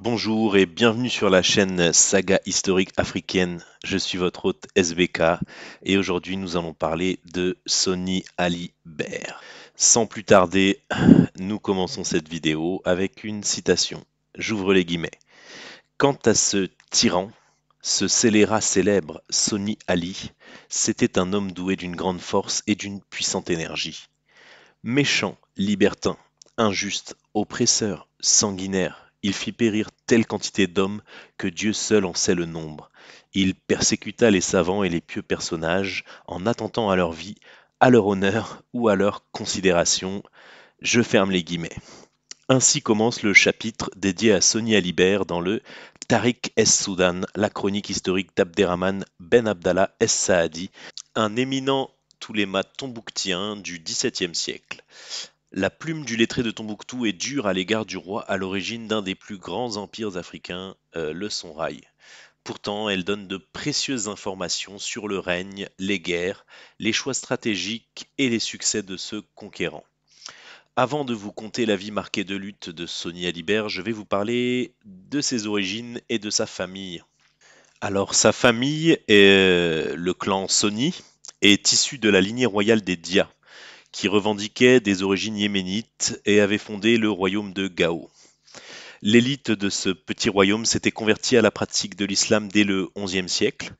Bonjour et bienvenue sur la chaîne Saga historique africaine. Je suis votre hôte SBK et aujourd'hui nous allons parler de Sonny Ali Ber. Sans plus tarder, nous commençons cette vidéo avec une citation. J'ouvre les guillemets. Quant à ce tyran, ce scélérat célèbre Sonny Ali, c'était un homme doué d'une grande force et d'une puissante énergie. Méchant, libertin, injuste, oppresseur, sanguinaire, il fit périr telle quantité d'hommes que Dieu seul en sait le nombre. Il persécuta les savants et les pieux personnages en attentant à leur vie, à leur honneur ou à leur considération. Je ferme les guillemets. Ainsi commence le chapitre dédié à Sonny Alibert dans le Tariq es-Soudan, la chronique historique d'Abderrahman Ben Abdallah es-Saadi, un éminent touléma tombouctien du XVIIe siècle. La plume du lettré de Tombouctou est dure à l'égard du roi à l'origine d'un des plus grands empires africains, euh, le Sonrail. Pourtant, elle donne de précieuses informations sur le règne, les guerres, les choix stratégiques et les succès de ce conquérant. Avant de vous conter la vie marquée de lutte de Sonny Alibert, je vais vous parler de ses origines et de sa famille. Alors, sa famille, est, le clan Sonny, est issu de la lignée royale des Dia qui revendiquait des origines yéménites et avait fondé le royaume de Gao. L'élite de ce petit royaume s'était convertie à la pratique de l'islam dès le XIe siècle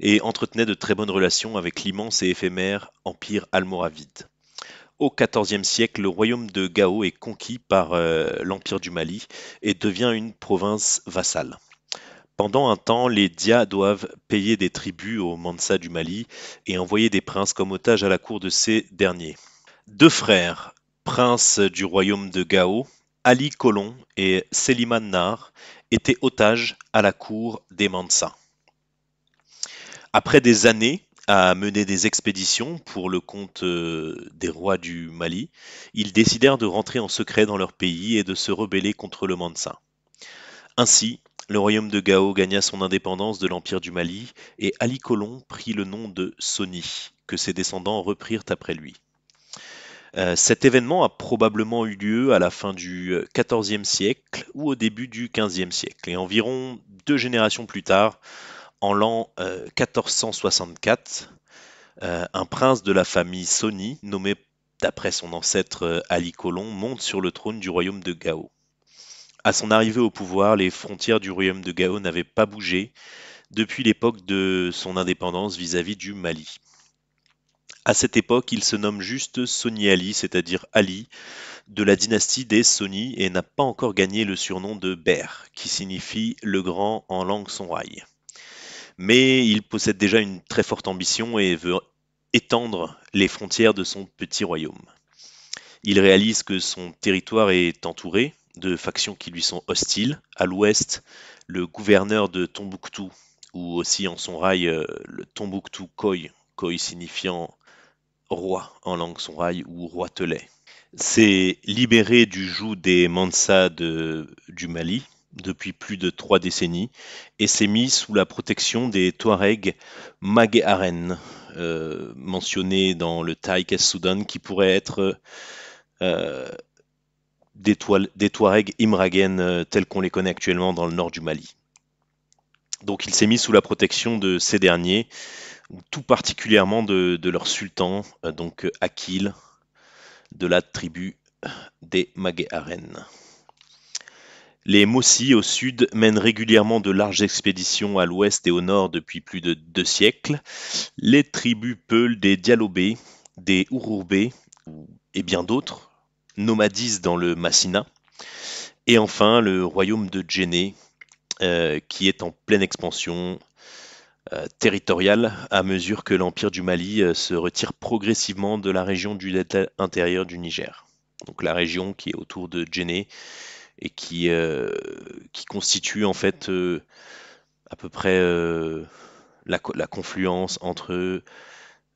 et entretenait de très bonnes relations avec l'immense et éphémère empire almoravide. Au XIVe siècle, le royaume de Gao est conquis par euh, l'empire du Mali et devient une province vassale. Pendant un temps, les Dia doivent payer des tribus aux Mansa du Mali et envoyer des princes comme otages à la cour de ces derniers. Deux frères, princes du royaume de Gao, Ali Colon et Seliman Nar, étaient otages à la cour des Mansa. Après des années à mener des expéditions pour le compte euh, des rois du Mali, ils décidèrent de rentrer en secret dans leur pays et de se rebeller contre le Mansa. Ainsi, le royaume de Gao gagna son indépendance de l'empire du Mali et Ali Colon prit le nom de Soni, que ses descendants reprirent après lui. Euh, cet événement a probablement eu lieu à la fin du XIVe siècle ou au début du XVe siècle. Et environ deux générations plus tard, en l'an 1464, euh, euh, un prince de la famille Soni, nommé d'après son ancêtre Ali Colon, monte sur le trône du royaume de Gao. À son arrivée au pouvoir, les frontières du royaume de Gao n'avaient pas bougé depuis l'époque de son indépendance vis-à-vis -vis du Mali. À cette époque, il se nomme juste Sony Ali, c'est-à-dire Ali, de la dynastie des Sony et n'a pas encore gagné le surnom de Ber, qui signifie le grand en langue sonrail. Mais il possède déjà une très forte ambition et veut étendre les frontières de son petit royaume. Il réalise que son territoire est entouré de factions qui lui sont hostiles. À l'ouest, le gouverneur de Tombouctou, ou aussi en son rail le Tombouctou Koi, Koi signifiant roi en langue sonrail ou roitelet. C'est libéré du joug des Mansa du Mali depuis plus de trois décennies et s'est mis sous la protection des Touaregs Magéaren, euh, mentionnés dans le Taïk Soudan, qui pourraient être euh, des, des, Touaregs Imragen euh, tels qu'on les connaît actuellement dans le nord du Mali. Donc il s'est mis sous la protection de ces derniers tout particulièrement de, leur sultan, euh, donc Akil, de la tribu des Magéaren. Les Mossi au sud mènent régulièrement de larges expéditions à l'ouest et au nord depuis plus de deux siècles. Les tribus Peuls des Dialobé, des Ourourbé et bien d'autres nomadisent dans le Massina. Et enfin le royaume de Djenné, euh, qui est en pleine expansion euh, territoriale à mesure que l'Empire du Mali euh, se retire progressivement de la région du delta intérieur du Niger. Donc la région qui est autour de Djenné et qui, euh, constitue en fait à peu près la, la, confluence entre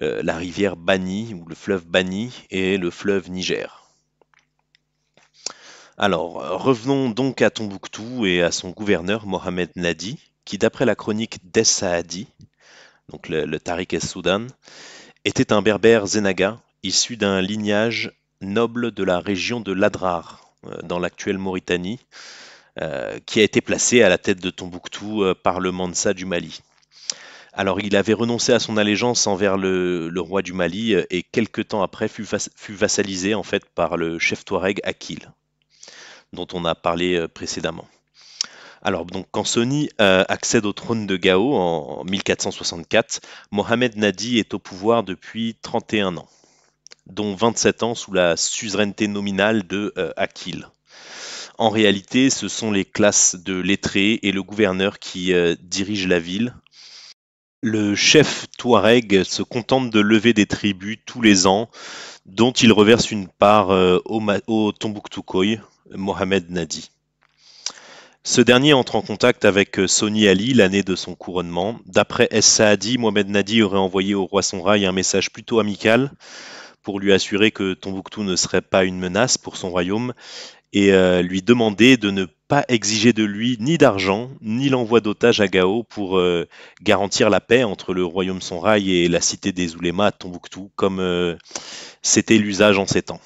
la rivière Bani ou le fleuve Bani et le fleuve Niger. Alors, revenons donc à Tombouctou et à son gouverneur Mohamed Nadi, qui, d'après la chronique d'Es-Saadi, donc le, Tariq es-Soudan, était un berbère Zenaga, issu d'un lignage noble de la région de l'Adrar, euh, dans l'actuelle Mauritanie, qui a été placé à la tête de Tombouctou par le Mansa du Mali. Alors il avait renoncé à son allégeance envers le, roi du Mali et quelque temps après fut, vassalisé en fait par le chef touareg Akil, dont on a parlé précédemment. Alors donc quand Soni accède au trône de Gao en 1464, Mohamed Nadi est au pouvoir depuis 31 ans dont 27 ans sous la suzeraineté nominale de euh, Akil. En réalité, ce sont les classes de lettrés et le gouverneur qui euh, dirigent la ville. Le chef Touareg se contente de lever des tribus tous les ans, dont il reverse une part euh, au, au Mohamed Nadi. Ce dernier entre en contact avec Soni Ali l'année de son couronnement. D'après Es Saadi, Mohamed Nadi aurait envoyé au roi Sonraï un message plutôt amical, pour lui assurer que Tombouctou ne serait pas une menace pour son royaume et euh, lui demander de ne pas exiger de lui ni d'argent ni l'envoi d'otages à Gao pour euh, garantir la paix entre le royaume Sonrail et la cité des Oulémas à Tombouctou, comme euh, c'était l'usage en ces temps.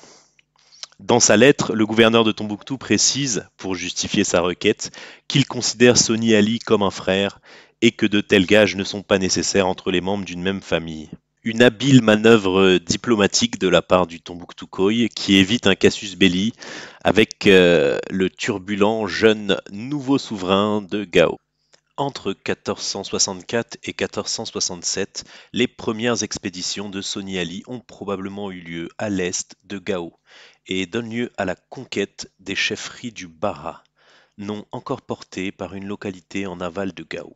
Dans sa lettre, le gouverneur de Tombouctou précise, pour justifier sa requête, qu'il considère Soni Ali comme un frère et que de tels gages ne sont pas nécessaires entre les membres d'une même famille une habile manœuvre diplomatique de la part du Tombouctou qui évite un casus belli avec euh, le turbulent jeune nouveau souverain de Gao. Entre 1464 et 1467, les premières expéditions de Soni Ali ont probablement eu lieu à l'est de Gao et donnent lieu à la conquête des chefferies du Bara, nom encore porté par une localité en aval de Gao.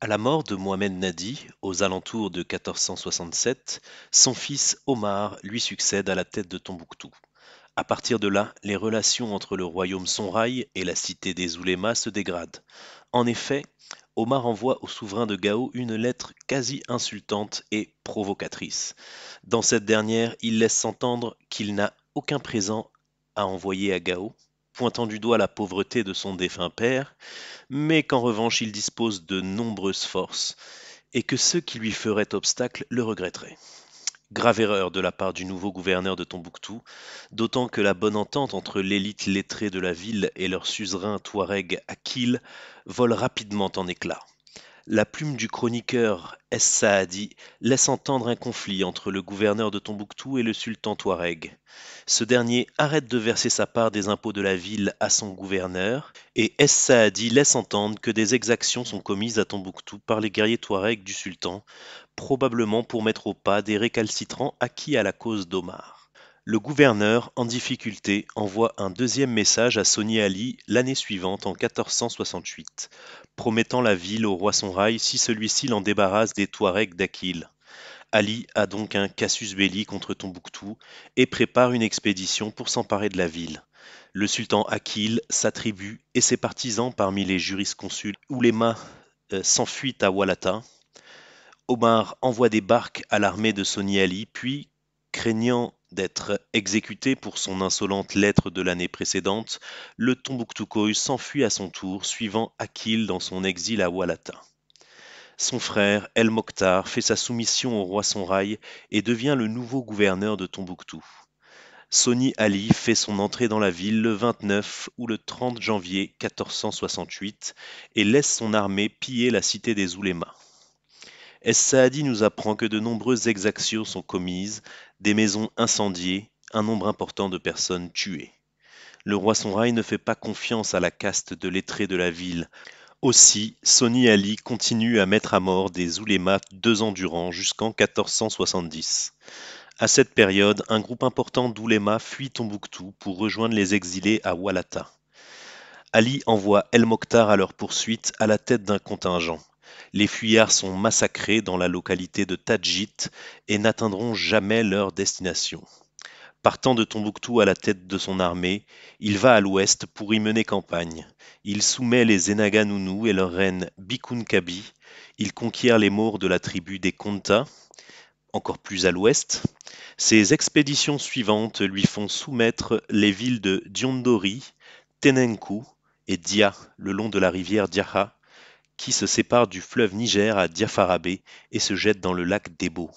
À la mort de Mohamed Nadi, aux alentours de 1467, son fils Omar lui succède à la tête de Tombouctou. À partir de là, les relations entre le royaume Sonraï et la cité des Oulémas se dégradent. En effet, Omar envoie au souverain de Gao une lettre quasi insultante et provocatrice. Dans cette dernière, il laisse s'entendre qu'il n'a aucun présent à envoyer à Gao, pointant du doigt la pauvreté de son défunt père, mais qu'en revanche il dispose de nombreuses forces, et que ceux qui lui feraient obstacle le regretteraient. Grave erreur de la part du nouveau gouverneur de Tombouctou, d'autant que la bonne entente entre l'élite lettrée de la ville et leur suzerain Touareg Akil vole rapidement en éclats. La plume du chroniqueur Es-Saadi laisse entendre un conflit entre le gouverneur de Tombouctou et le sultan Touareg. Ce dernier arrête de verser sa part des impôts de la ville à son gouverneur et Es-Saadi laisse entendre que des exactions sont commises à Tombouctou par les guerriers Touareg du sultan, probablement pour mettre au pas des récalcitrants acquis à la cause d'Omar. Le gouverneur, en difficulté, envoie un deuxième message à Soni Ali l'année suivante, en 1468, promettant la ville au roi Sonrail si celui-ci l'en débarrasse des Touaregs d'Akil. Ali a donc un casus belli contre Tombouctou et prépare une expédition pour s'emparer de la ville. Le sultan Akil, s'attribue et ses partisans parmi les jurisconsuls oulémas euh, s'enfuient à Walata. Omar envoie des barques à l'armée de Soni Ali, puis, craignant d'être exécuté pour son insolente lettre de l'année précédente, le Tombouctoukoy s'enfuit à son tour, suivant Akil dans son exil à Walata. Son frère, El Mokhtar, fait sa soumission au roi Sonrail et devient le nouveau gouverneur de Tombouctou. Soni Ali fait son entrée dans la ville le 29 ou le 30 janvier 1468 et laisse son armée piller la cité des Oulémas. Es-Saadi nous apprend que de nombreuses exactions sont commises, des maisons incendiées, un nombre important de personnes tuées. Le roi Sonrail ne fait pas confiance à la caste de lettrés de la ville. Aussi, Soni Ali continue à mettre à mort des oulémas deux ans durant jusqu'en 1470. À cette période, un groupe important d'oulémas fuit Tombouctou pour rejoindre les exilés à Walata. Ali envoie El Mokhtar à leur poursuite à la tête d'un contingent. Les fuyards sont massacrés dans la localité de Tadjit et n'atteindront jamais leur destination. Partant de Tombouctou à la tête de son armée, il va à l'ouest pour y mener campagne. Il soumet les Enaganounous et leur reine Bikun Kabi. Il conquiert les Maures de la tribu des Konta, encore plus à l'ouest. Ses expéditions suivantes lui font soumettre les villes de Diondori, Tenenku et Dia le long de la rivière Diaha, qui se sépare du fleuve Niger à Diafarabé et se jette dans le lac Debo.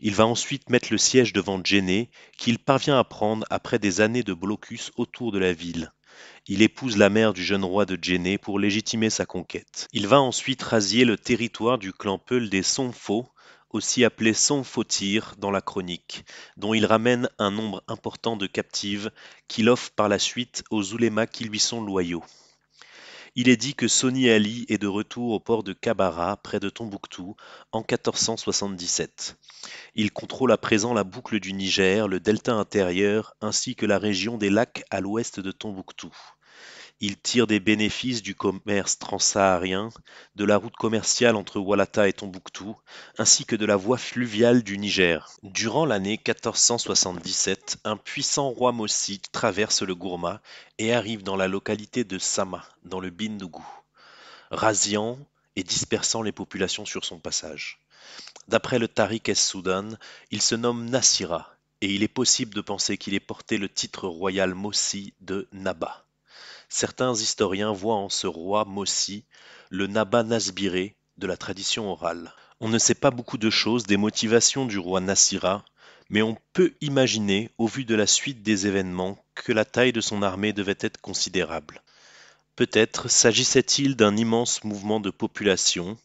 Il va ensuite mettre le siège devant Djenné, qu'il parvient à prendre après des années de blocus autour de la ville. il épouse la mère du jeune roi de Djenné pour légitimer sa conquête. Il va ensuite rasier le territoire du clan Peul des Sonfo, aussi appelé Sonfotir dans la chronique, dont il ramène un nombre important de captives qu'il offre par la suite aux oulémas qui lui sont loyaux. Il est dit que Soni Ali est de retour au port de Kabara, près de Tombouctou, en 1477. Il contrôle à présent la boucle du Niger, le delta intérieur, ainsi que la région des lacs à l'ouest de Tombouctou. Il tire des bénéfices du commerce transsaharien, de la route commerciale entre Walata et Tombouctou, ainsi que de la voie fluviale du Niger. Durant l'année 1477, un puissant roi Mossi traverse le Gourma et arrive dans la localité de Sama, dans le Bindougou, rasiant et dispersant les populations sur son passage. D'après le Tariq es-Soudan, il se nomme Nassira, et il est possible de penser qu'il ait porté le titre royal Mossi de Naba. Certains historiens voient en ce roi Mossi le Naba Nasbiré de la tradition orale. On ne sait pas beaucoup de choses des motivations du roi Nassira, mais on peut imaginer, au vu de la suite des événements, que la taille de son armée devait être considérable. Peut-être s'agissait-il d'un immense mouvement de population,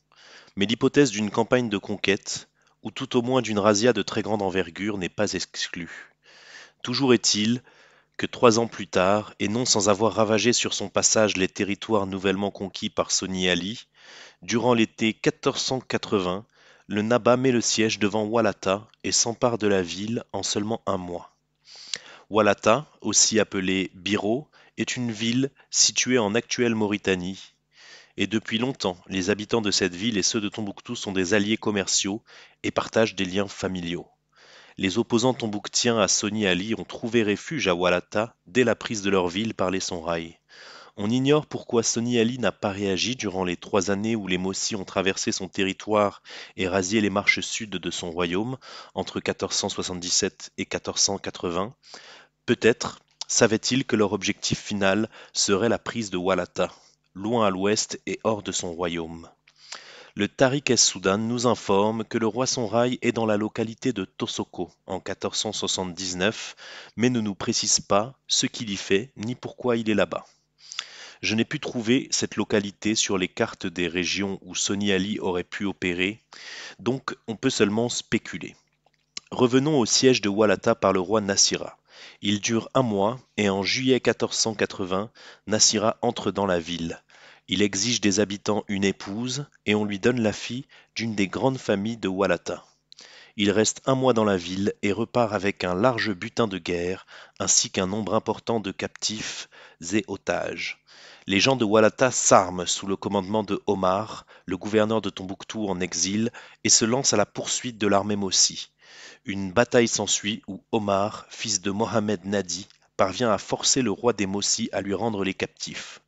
mais l'hypothèse d'une campagne de conquête, ou tout au moins d'une razzia de très grande envergure, n'est pas exclue. Toujours est-il que trois ans plus tard, et non sans avoir ravagé sur son passage les territoires nouvellement conquis par Soni Ali, durant l'été 1480, le Naba met le siège devant Walata et s'empare de la ville en seulement un mois. Walata, aussi appelée Biro, est une ville située en actuelle Mauritanie, et depuis longtemps les habitants de cette ville et ceux de Tombouctou sont des alliés commerciaux et partagent des liens familiaux les opposants tombouctiens à Soni Ali ont trouvé refuge à Walata dès la prise de leur ville par les Sonraï. On ignore pourquoi Soni Ali n'a pas réagi durant les trois années où les Mossis ont traversé son territoire et rasé les marches sud de son royaume, entre 1477 et 1480. Peut-être savait-il que leur objectif final serait la prise de Walata, loin à l'ouest et hors de son royaume. Le Tariq es-Soudan nous informe que le roi Sonraï est dans la localité de Tosoko en 1479, mais ne nous précise pas ce qu'il y fait ni pourquoi il est là-bas. Je n'ai pu trouver cette localité sur les cartes des régions où Soni Ali aurait pu opérer, donc on peut seulement spéculer. Revenons au siège de Walata par le roi Nassira. Il dure un mois et en juillet 1480, Nassira entre dans la ville. Il exige des habitants une épouse et on lui donne la fille d'une des grandes familles de Walata. Il reste un mois dans la ville et repart avec un large butin de guerre ainsi qu'un nombre important de captifs et otages. Les gens de Walata s'arment sous le commandement de Omar, le gouverneur de Tombouctou en exil, et se lancent à la poursuite de l'armée Mossi. Une bataille s'ensuit où Omar, fils de Mohamed Nadi, parvient à forcer le roi des Mossi à lui rendre les captifs.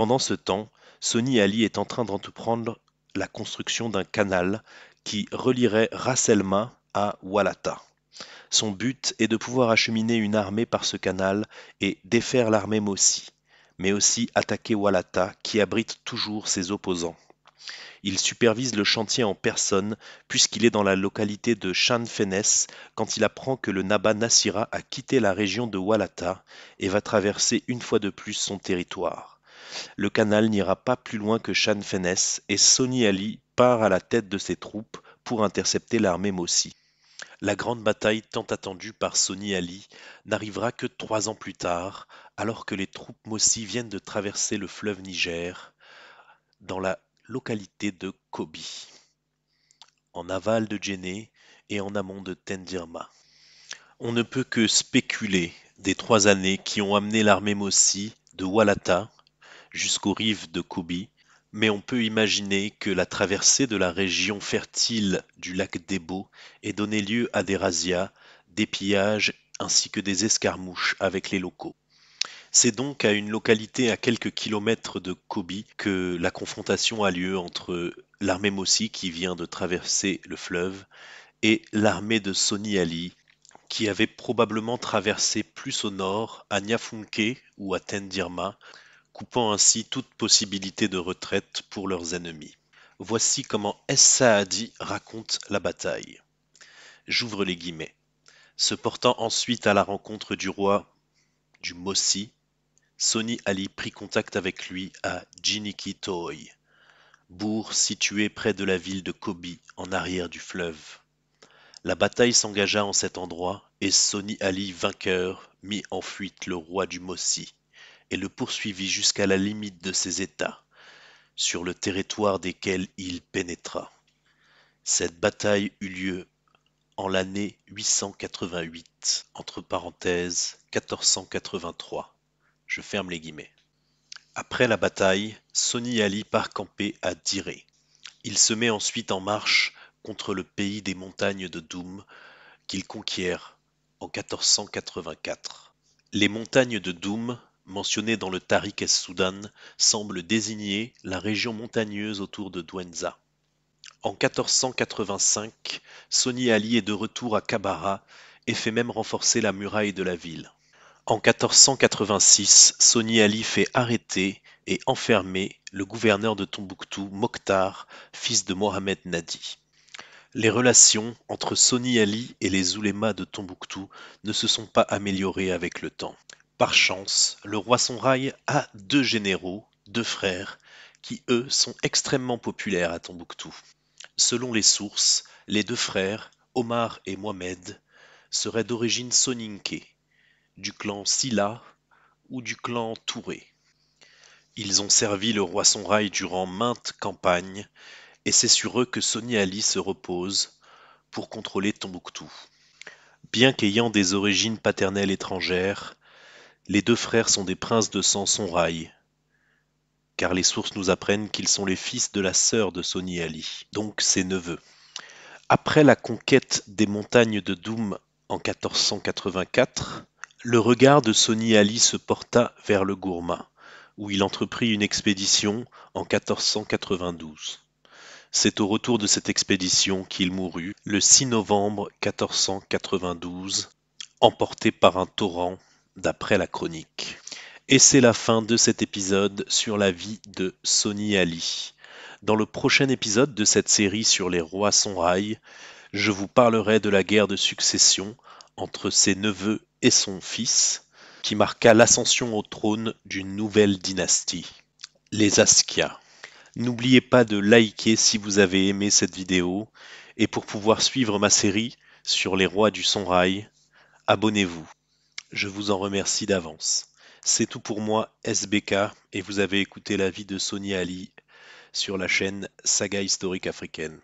Pendant ce temps, Soni Ali est en train d'entreprendre la construction d'un canal qui relierait Ras à Walata. Son but est de pouvoir acheminer une armée par ce canal et défaire l'armée Mossi, mais aussi attaquer Walata qui abrite toujours ses opposants. Il supervise le chantier en personne puisqu'il est dans la localité de Fenes quand il apprend que le Naba Nassira a quitté la région de Walata et va traverser une fois de plus son territoire. Le canal n'ira pas plus loin que Fenes et Soni Ali part à la tête de ses troupes pour intercepter l'armée Mossi. La grande bataille tant attendue par Soni Ali n'arrivera que trois ans plus tard, alors que les troupes Mossi viennent de traverser le fleuve Niger dans la localité de Kobi, en aval de Djenné et en amont de Tendirma. On ne peut que spéculer des trois années qui ont amené l'armée Mossi de Walata, jusqu'aux rives de Kobi, mais on peut imaginer que la traversée de la région fertile du lac Debo ait donné lieu à des razzias, des pillages ainsi que des escarmouches avec les locaux. C'est donc à une localité à quelques kilomètres de Kobi que la confrontation a lieu entre l'armée Mossi qui vient de traverser le fleuve et l'armée de Soni Ali qui avait probablement traversé plus au nord à Nyafunke ou à Tendirma coupant ainsi toute possibilité de retraite pour leurs ennemis. Voici comment Es-Saadi raconte la bataille. J'ouvre les guillemets. Se portant ensuite à la rencontre du roi du Mossi, Soni Ali prit contact avec lui à Jinikitooi, bourg situé près de la ville de Kobe en arrière du fleuve. La bataille s'engagea en cet endroit et Soni Ali vainqueur mit en fuite le roi du Mossi et le poursuivit jusqu'à la limite de ses États, sur le territoire desquels il pénétra. Cette bataille eut lieu en l'année 888, entre parenthèses 1483. Je ferme les guillemets. Après la bataille, Soni Ali part camper à Diré. Il se met ensuite en marche contre le pays des montagnes de Doum qu'il conquiert en 1484. Les montagnes de Doum, mentionnées dans le Tariq es-Soudan, semblent désigner la région montagneuse autour de Douenza. En 1485, Soni Ali est de retour à Kabara et fait même renforcer la muraille de la ville. En 1486, Soni Ali fait arrêter et enfermer le gouverneur de Tombouctou, Mokhtar, fils de Mohamed Nadi. Les relations entre Soni Ali et les oulémas de Tombouctou ne se sont pas améliorées avec le temps. Par chance, le roi Sonrail a deux généraux, deux frères, qui eux sont extrêmement populaires à Tombouctou. Selon les sources, les deux frères, Omar et Mohamed, seraient d'origine soninké, du clan Silla ou du clan Touré. Ils ont servi le roi Sonrail durant maintes campagnes, et c'est sur eux que Soni Ali se repose pour contrôler Tombouctou. Bien qu'ayant des origines paternelles étrangères, les deux frères sont des princes de sang Sonrail, car les sources nous apprennent qu'ils sont les fils de la sœur de Soni Ali, donc ses neveux. Après la conquête des montagnes de Doum en 1484, le regard de Soni Ali se porta vers le Gourma, où il entreprit une expédition en 1492. C'est au retour de cette expédition qu'il mourut le 6 novembre 1492, emporté par un torrent, d'après la chronique. Et c'est la fin de cet épisode sur la vie de Soni Ali. Dans le prochain épisode de cette série sur les rois Sonrail, je vous parlerai de la guerre de succession entre ses neveux et son fils, qui marqua l'ascension au trône d'une nouvelle dynastie, les Askia. N'oubliez pas de liker si vous avez aimé cette vidéo, et pour pouvoir suivre ma série sur les rois du Sonrail, abonnez-vous. Je vous en remercie d'avance. C'est tout pour moi, SBK, et vous avez écouté la vie de Sonia Ali sur la chaîne Saga historique africaine.